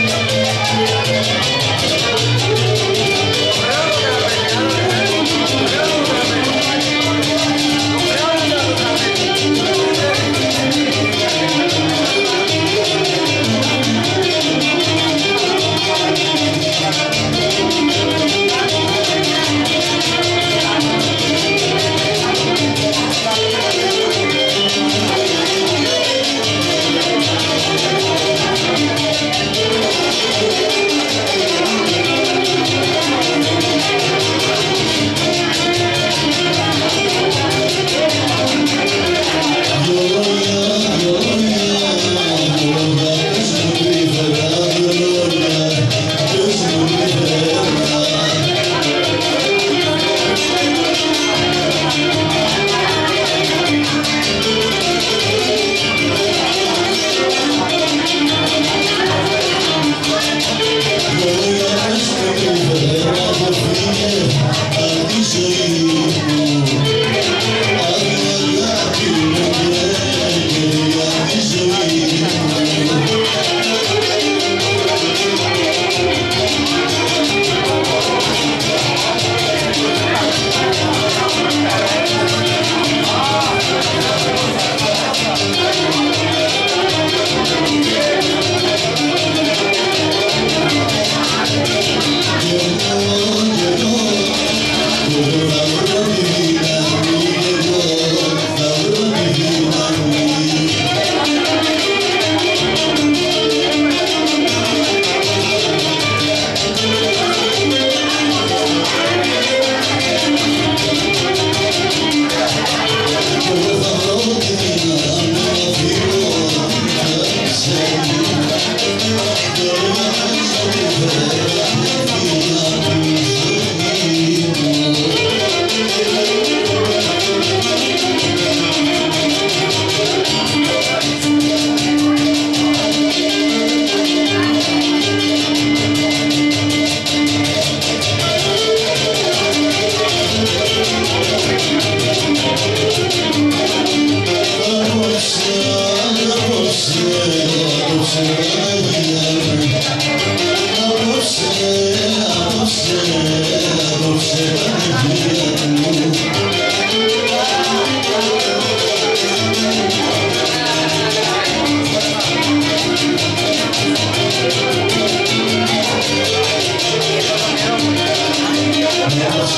Música